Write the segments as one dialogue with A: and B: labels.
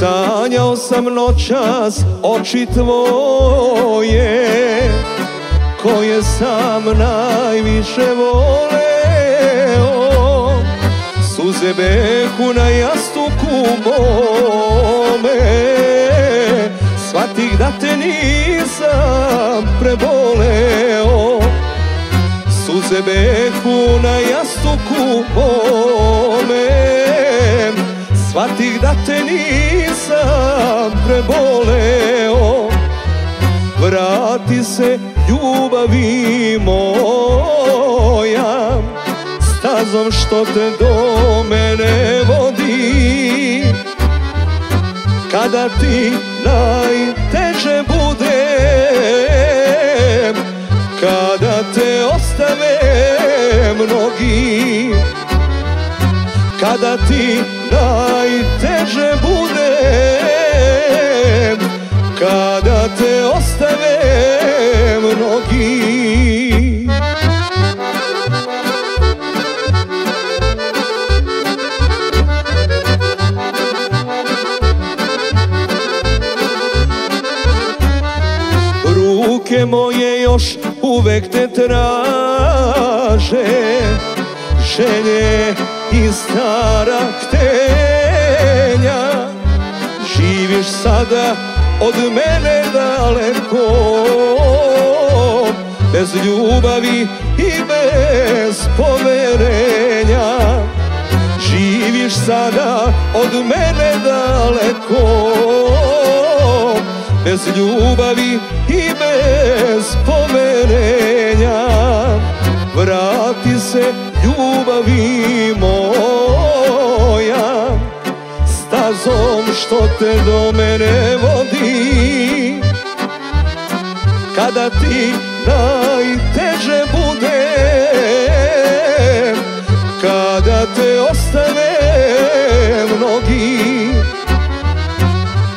A: Sanjao sam noćas oči tvoje Koje sam najviše voleo. Suze behu na jastuku mome da te nisam preboleo Suze behu na jastuku mome Svatih da te nisam preboleo Vrati se ljubavi moja. Stazom što te do mene vodi Kada ti najteže bude Kada te ostave mnogi Kada ti najteže bude Ruke moje još uvek te traže. Želje i stara htenja Živiš sada od mene daleko. Bez ljubavi i bez poverenja Živiš sada od mene daleko Bez ljubavi i bez poverenja. Vrati se ljubavi moja. Stazom što te do mene vodi. Kada ti najteže bude Kada te ostave mnogi.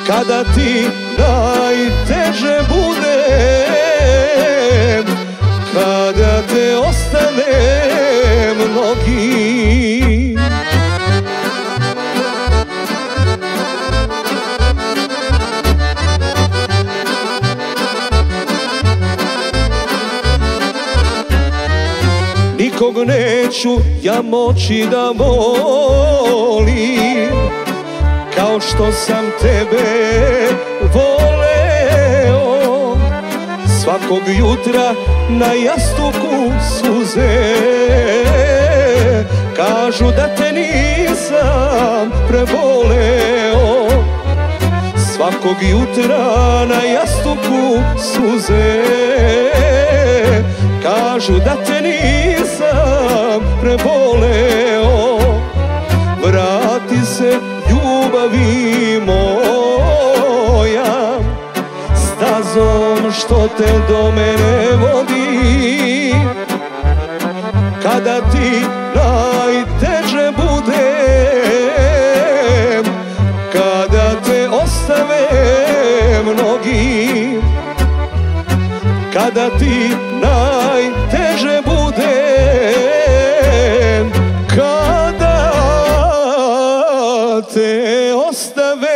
A: Kada ti najteže bude. Kada te ostave mnogi Nikog neću ja moći da volim Kao što sam tebe voleo. Svakog jutra na jastuku suze. Kažu da te nisam preboleo. Svakog jutra na jastuku suze. Kažu da te nisam preboleo Stazom što te do mene vodi. Kada ti najteže bude Kada te ostave mnogi Kada ti najteže bude Kada te ostave